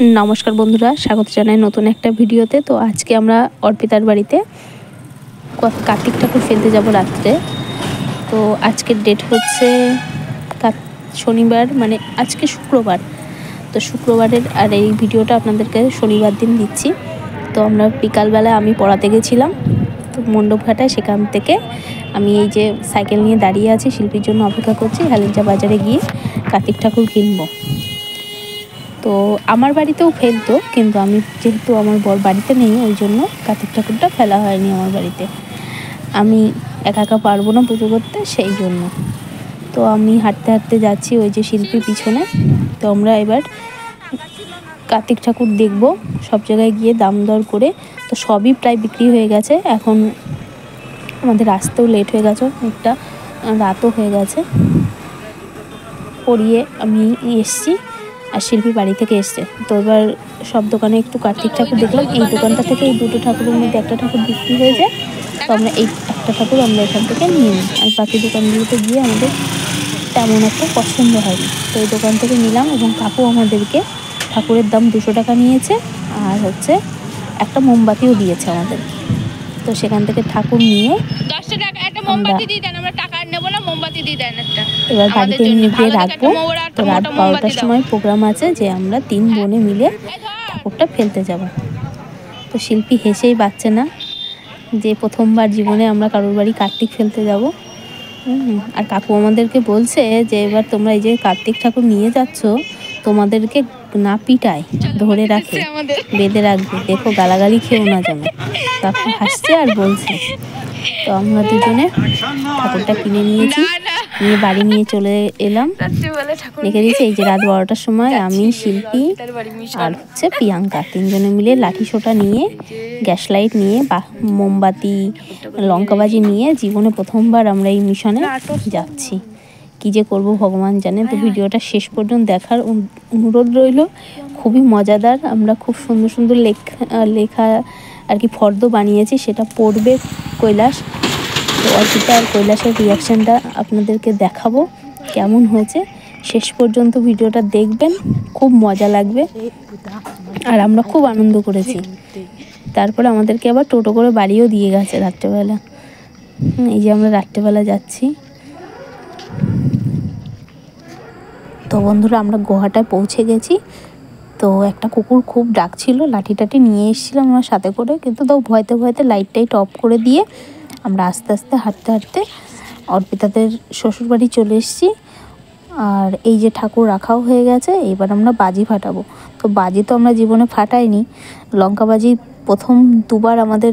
নমস্কার বন্ধুরা, স্বাগত জানাই নতুন একটা ভিডিওতে। তো আজকে আমরা অর্পিতার বাড়িতে কার্তিক ঠাকুর ফেলতে যাব রাত্রে। তো আজকের ডেট হচ্ছে শনিবার মানে আজকে শুক্রবার। তো শুক্রবারের, আর এই ভিডিওটা আপনাদেরকে শনিবার দিন দিচ্ছি। তো আমরা বিকালবেলা আমি পড়াতে গেছিলাম। তো মণ্ডপঘাটায় সেখান থেকে আমি এই যে সাইকেল নিয়ে দাঁড়িয়ে আছি, শিল্পীর জন্য অপেক্ষা করছি হালিজা বাজারে গিয়ে কার্তিক ঠাকুর কিনবো। তো আমার বাড়িতেও ফেলতো, কিন্তু আমি যেহেতু আমার বর বাড়িতে নেই, ওই জন্য কার্তিক ঠাকুরটা ফেলা হয়নি আমার বাড়িতে। আমি একা একা পারব না পুজো করতে, সেই জন্য। তো আমি হাঁটতে হাঁটতে যাচ্ছি ওই যে শিল্পী পিছনে। তো আমরা এবার কার্তিক ঠাকুর দেখব, সব জায়গায় গিয়ে দাম দর করে। তো সবই প্রায় বিক্রি হয়ে গেছে, এখন আমাদের আসতেও লেট হয়ে গেছে একটা রাতও হয়ে গেছে। পড়িয়ে আমি এসছি। আর শিল্পী বাড়ি থেকে এসছে। তো এবার সব দোকানে একটু কার্তিক ঠাকুর দেখলাম। এই দোকানটা থেকে এই দুটো ঠাকুরের মধ্যে একটা ঠাকুর বিক্রি হয়ে যায়। তো আমরা এই একটা ঠাকুর আমরা এখান থেকে নিয়ে নিই। আর বাকি দোকানগুলোতে গিয়ে আমাদের তেমন একটা পছন্দ হয়নি। তো এই দোকান থেকে নিলাম এবং কাকু আমাদেরকে ঠাকুরের দাম দুশো টাকা নিয়েছে আর হচ্ছে একটা মোমবাতিও দিয়েছে আমাদের তো সেখান থেকে ঠাকুর নিয়ে আমরা মোমবাতি দিয়ে দেন একটা। এবার বাড়িতে গিয়ে রাখব। তো রাত বারোটার সময় প্রোগ্রাম আছে যে আমরা তিন বোনে মিলে ঠাকুরটা ফেলতে যাব। তো শিল্পী হেসেই পাচ্ছে না। যে প্রথমবার জীবনে আমরা কারোর বাড়ি কার্তিক ফেলতে যাব। আর কাকু আমাদেরকে বলছে যে এবার তোমরা এই যে কার্তিক ঠাকুর নিয়ে যাচ্ছ তোমাদেরকে না পিটায় ধরে রাখে বেঁধে রাখবে। দেখো গালাগালি খেও না যেন। কাকু হাসছে আর বলছে। তো আমরা দুজনে ঠাকুরটা কিনে নিয়েছি। নিয়ে বাড়ি নিয়ে চলে এলাম। রেখে দিয়েছি এই যে রাত বারোটার সময় আমি শিল্পী আর হচ্ছে প্রিয়াঙ্কা। তিনজনে মিলে লাঠি সোটা নিয়ে গ্যাস লাইট নিয়ে বা মোমবাতি লঙ্কাবাজি নিয়ে জীবনে প্রথমবার আমরা এই মিশনে যাচ্ছি। কি যে করব ভগবান জানে। তো ভিডিওটা শেষ পর্যন্ত দেখার অনুরোধ রইল। খুবই মজাদার। আমরা খুব সুন্দর সুন্দর লেখা লেখা আর কি ফর্দ বানিয়েছি। সেটা পড়বে কৈলাস। তো অর্পিতা আর কৈলাসের রিয়াকশানটা আপনাদেরকে দেখাবো কেমন হয়েছে। শেষ পর্যন্ত ভিডিওটা দেখবেন, খুব মজা লাগবে। আর আমরা খুব আনন্দ করেছি। তারপরে আমাদেরকে আবার টোটো করে বাড়িও দিয়ে গেছে রাত্রেবেলা। এই যে আমরা রাত্রেবেলা যাচ্ছি। তো বন্ধুরা, আমরা গোহাটায় পৌঁছে গেছি। তো একটা কুকুর খুব ডাকছিল লাঠি টাঠি নিয়ে এসেছিলাম আমার সাথে করে, কিন্তু তাও ভয়তে ভয়তে লাইট টাইট অফ করে দিয়ে আমরা আস্তে আস্তে হাঁটতে হাঁটতে অর্পিতাদের শ্বশুরবাড়ি চলে এসেছি। আর এই যে ঠাকুর রাখাও হয়ে গেছে, এবার আমরা বাজি ফাটাবো। তো বাজি তো আমরা জীবনে ফাটাইনি, লঙ্কা বাজি প্রথম দুবার আমাদের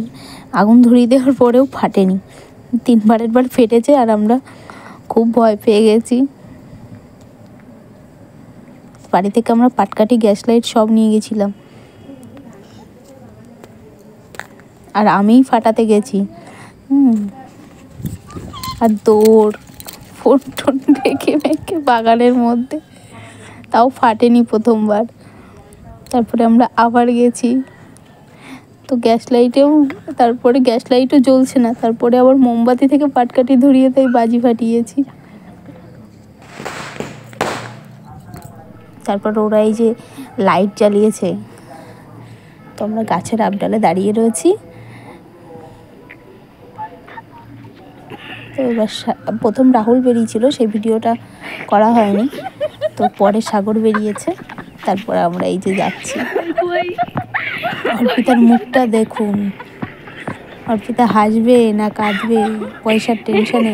আগুন ধরিয়ে দেওয়ার পরেও ফাটেনি। তিনবারের বার ফেটেছে আর আমরা খুব ভয় পেয়ে গেছি। বাড়ি থেকে আমরা পাটকাঠি, গ্যাস লাইট সব নিয়ে গেছিলাম। আর আমিই ফাটাতে গেছি। আর দৌড়, ফোন টোন মেখে মেখে বাগানের মধ্যে। তাও ফাটেনি প্রথমবার। তারপরে আমরা আবার গেছি। তো গ্যাস লাইটেও, তারপরে গ্যাস লাইটও জ্বলছে না। তারপরে আবার মোমবাতি থেকে পাটকাঠি ধরিয়ে তাই বাজি ফাটিয়েছি। তারপর ওরা এই যে লাইট জ্বালিয়েছে। তো আমরা গাছের আপডালে দাঁড়িয়ে রয়েছি। তো এবার প্রথম রাহুল বেরিয়েছিল, সেই ভিডিওটা করা হয়নি। তো পরে সাগর বেরিয়েছে, তারপরে আমরা এই যে যাচ্ছি। অর্পিতার মুখটা দেখুন। অর্পিতা হাসবে না কাঁদবে, পয়সার টেনশনে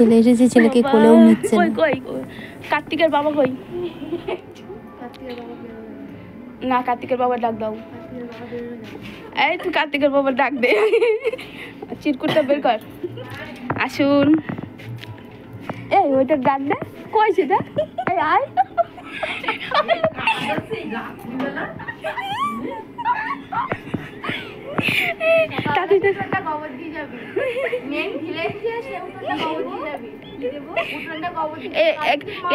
ছেলে এসেছে ছেলেকে কোলেও নিচ্ছে কই কই কই? কার্তিকের বাবা কই? না কার্তিকের বাবা ডাক দাও। এই তুই কার্তিকের বাবা ডাক দে। চিরকুটটা বের কর। আসুন। এই ওইটা ডাক দে। কই সেটা? এই আয়।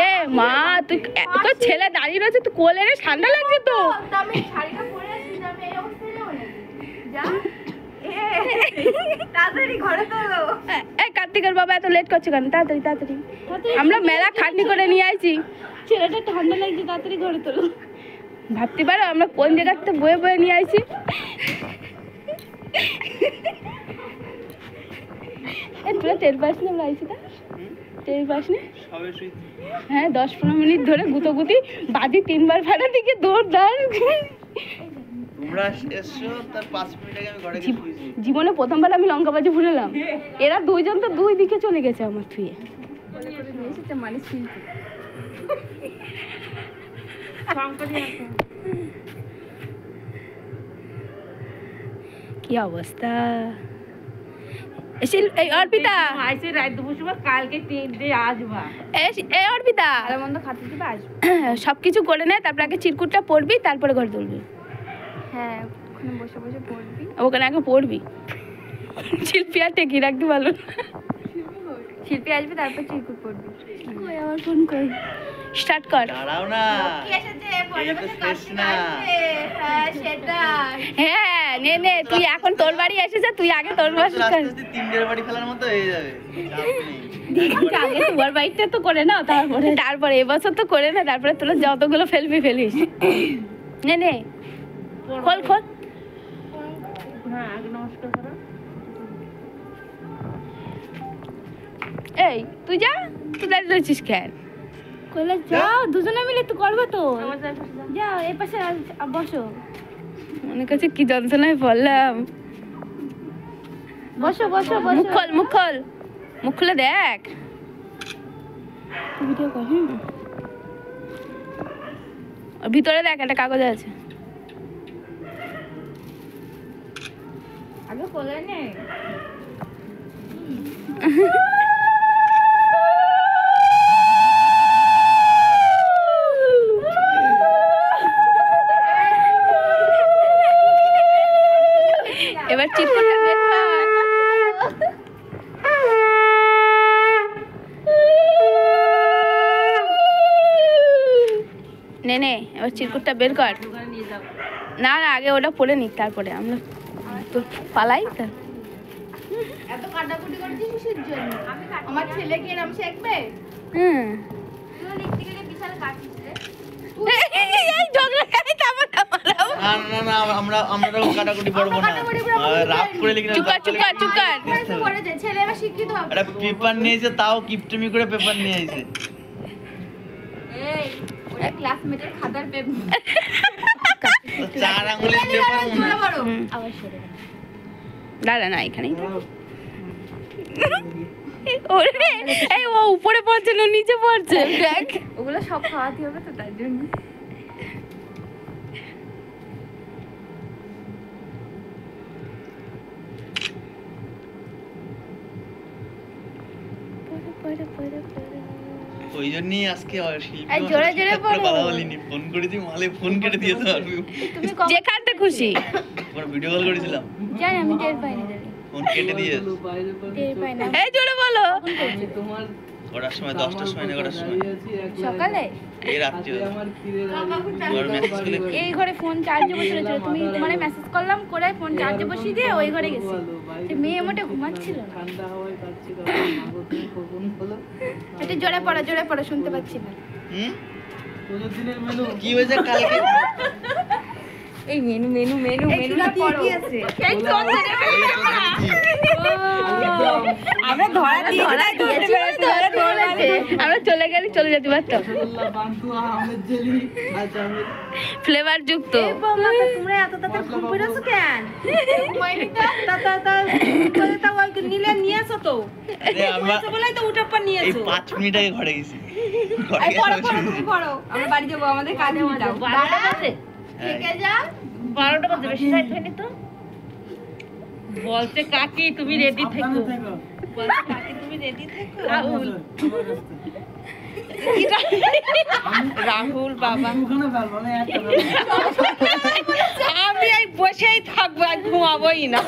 এ মা তুই তোর ছেলে দাঁড়িয়ে রয়েছে তুই কোলে রে ঠান্ডা লাগছে তো। কার্তিকের বাবা এত লেট করছে কেন? তাড়াতাড়ি তাড়াতাড়ি। আমরা মেলা খাটনি করে নিয়ে আইছি। ছেলেটা ঠান্ডা লাগছে তাড়াতাড়ি ঘরে তোলো। ভাবতে পারো আমরা কোন জায়গাতে বয়ে বয়ে নিয়ে আইছি? এ তোরা টের পাস না আমরা আইছি তা। টের পাস না? হ্যাঁ দশ পনেরো মিনিট ধরে গুতোগুতি বাজি তিনবার ফাটা দিকে দৌড় দাঁড়। জীবনে প্রথমবার আমি লঙ্কা বাজি ভুলেলাম এরা দুইজন তো দুই দিকে চলে গেছে আমার থুয়ে। কি অবস্থা? এই অর্পিতা। আইসে রাত দুপুর সময় কালকে তিন দিয়ে আসবা। এই অর্পিতা। মন্দ খাতে দিবে আসবে। সব কিছু করে নে তারপরে আগে চিরকুটটা পড়বি তারপরে ঘর তুলবি। হ্যাঁ ওখানে বসে বসে পড়বি ওখানে আগে পড়বি শিল্পী আর টেকি রাখতে না। শিল্পী আসবে তারপর চিরকুট পড়বি কই আমার ফোন কই স্টার্ট কর। দাঁড়াও না। হ্যাঁ নে নে তুই এখন তোর বাড়ি এসেছে তুই আগে তোর বাড়ি আস্তে কর আস্তে তিনটের বাড়ি ফেলার মতো হয়ে যাবে। আগে তোমার বাড়িটা তো করে নাও তারপরে। তারপরে এবছর তো করে না তারপরে তোরা যতগুলো ফেলবি ফেলিস। নে নে। খোল খোল। হ্যাঁ আগে নমস্কার করো। এই তুই যা তুই দাঁড়িয়ে রয়েছিস কেন? কইলে যাও দুজনে মিলে তো করবে তো। যাও। এ পাশে বসো। মনে কাছে কি যন্ত্রণায় পড়লাম। বসো বসো বসো। মুখ খোল মুখ খোল। মুখ খুলে দেখ। ভিডিও কর হুম। ভিতরে দেখ একটা কাগজ আছে। আগে কোলে নে। চিরকুটটা বের কর। না না আগে ওটা পড়ে নিক তারপরে আমরা তো পালাই তা। এত কাটাকুটি করেছিস কিসের জন্য? আমার ছেলে কি শেখবে? হুম। পেপার নিয়েছে তাও কিপটমি করে পেপার নিয়ে আইছে এই। ওটা ক্লাসমেটের খাতার পেপার চার আঙুলের পেপার মনে বড় আবার সরে দাঁড়া না এখানেই। ওরে, এই ও উপরে পড়ছে না নিচে পড়ছে? দেখ। ওগুলো সব খাওয়াতে হবে তো তার জন্য। ওই জন্যই আজকে শিল্পী জোরে জোরে। কথা বলিনি ফোন করেছি মালে ফোন কেটে দিয়েছে আর তুমি যেখানটা খুশি। পরে ভিডিও কল করেছিলাম। জানি আমি টের পাইনি। ফোন কেটে দিয়েছে টের পাই না এই জোরে বলো। কটার সময় দশটার সময় না কটার সময়? সকালে? এই রাত্রি এই ঘরে ফোন চার্জে বসে ছিল তুমি তোমার মেসেজ করলাম করে ফোন চার্জে বসিয়ে দিয়ে ওই ঘরে গেছি। মেয়ে মোটে ঘুমাচ্ছিল না। জোরে পড়ো জোরে পড়ো শুনতে পাচ্ছি না। কি হয়েছে কালকে? এই মেনু মেনু মেনু মেনু পড়ো এই তো। আমরা ধরা ধরা দিয়েছি ধরা ধরেছে আমরা চলে গেলে চলে যেতে পারতাম। ফ্লেভার যুক্ত। তোমরা এত ঘুম পড়েছো কেন? তা তা তা নিলে নিয়ে আসো তো বলেই তো উঠার পর নিয়ে এই এসো মিনিট আগে ঘরে গেছি। ঘরে আমরা বাড়ি যাব আমাদের কাজ যাও বারোটা বাজে? বলছে কাকি তুমি রেডি থেকো। রাহুল। রাহুল বাবা। আমি এই বসেই থাকব আর ঘুমাবোই না।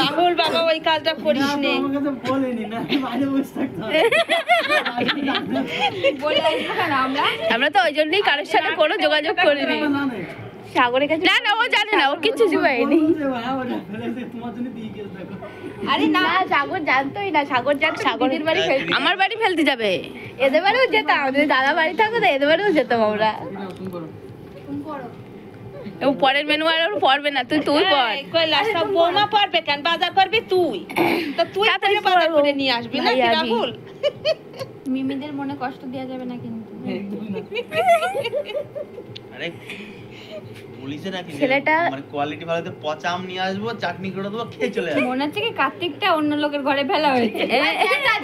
রাহুল বাবা ওই কাজটা করিস নে। আমরা আমরা তো ওই জন্যই কারোর সাথে কোনো যোগাযোগ করিনি। সাগরের কাছে না না ও জানে না ওর কিছু জুয়াইনি আরে না সাগর জানতোই না সাগর জানতো সাগরের বাড়ি আমার বাড়ি ফেলতে যাবে। এদের বাড়িও যেতাম যদি দাদা বাড়ি থাকতো তো এদের বাড়িও যেতাম আমরা। ও পরের মেনু আর ওর পড়বে না তুই তুই পড় কই লাস্ট বৌমা পড়বে কেন? বাজার করবি তুই। তো তুই তাড়াতাড়ি করে বাজার করে নিয়ে আসবি না কি রাহুল? মিমিদের মনে কষ্ট দেওয়া যাবে না কিন্তু। আরে পুলিশে নাকি ছেলেটা- মানে কোয়ালিটি ভালো হলে পচা আম নিয়ে আসব চাটনি করে দেবো খেয়ে চলে যাব মনে হচ্ছে কি কার্তিকটা অন্য লোকের ঘরে ফেলা হয়েছে।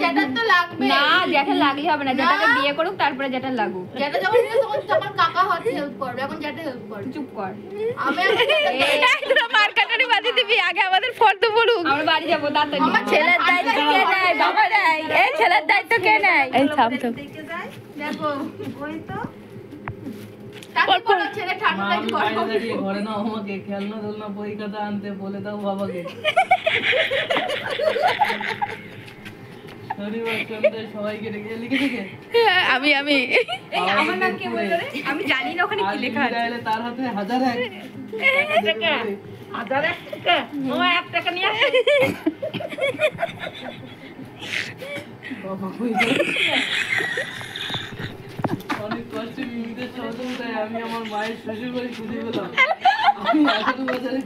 যেটা তো লাগবে। না যেটা লাগলে হবে না যেটাকে বিয়ে করুক তারপরে যেটা লাগুক। যেটা যখন তখন আমার কাকা হচ্ছে হেল্প করবে এখন যেটা হেল্প করবে। চুপ কর। আমি তোরা মার কাটারি বাজি দিবি আগে আমাদের ফর্দ পড়ুক আমরা বাড়ি যাব তাড়াতাড়ি আমার ছেলের দায়িত্ব কে নেয় বাবা নেয় এই ছেলের দায়িত্ব কে নেয়? এই থাম থাম। দেখো ওই তো। তারপর ছেলে ঠান্ডা আমি ঘরে না আমাকে খেলনা দোলনা বই খাতা আনতে বলে দাও বাবাকে। সবাইকে ডেকে লিখে থেকে আমি আমি। আমার নাম কে বলল রে? আমি জানি না ওখানে কি লেখা আছে। তার হাতে হাজার এক। হাজার এক টাকা। ও এক টাকা নিয়ে বাবা মিমিদের সহযোগিতায় আমি আমার মায়ের শ্বশুর বাড়ি খুঁজে পেলাম। আমি আঠারো মিমিদের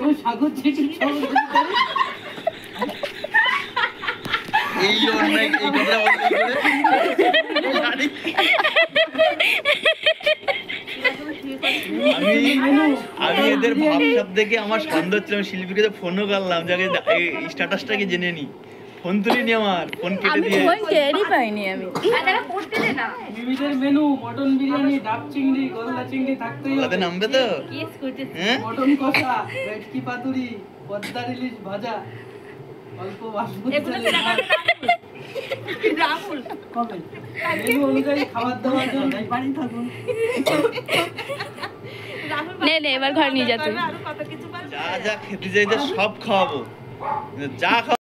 ও সাগর চিঠি এই অন্যায় আমি আমি এদের ভাবসাব দেখে আমার সন্দেহ হচ্ছিল আমি শিল্পীকে ফোনও করলাম যাকে স্ট্যাটাসটাকে জেনে নি? ফোন তুলিনি আমার ফোন কেটে দিয়ে। আমি ফোন টেরই পাইনি আমি। পড়তে দে না। মিমিদের মেনু মটন বিরিয়ানি ডাব চিংড়ি গলদা চিংড়ি থাকতেই হবে। নামবে তো? কেস করতেছে হ্যাঁ? মটন কষা ভেটকি পাতুরি পদ্মার ইলিশ ভাজা অল্প বাসমতি চালের ভাত। কবে? মেনু অনুযায়ী খাবার দাবার জন্য। বাড়ি থাকুন। নে নে এবার ঘরে নিয়ে যা যা যা খেতে যাই সব খাওয়াবো। যা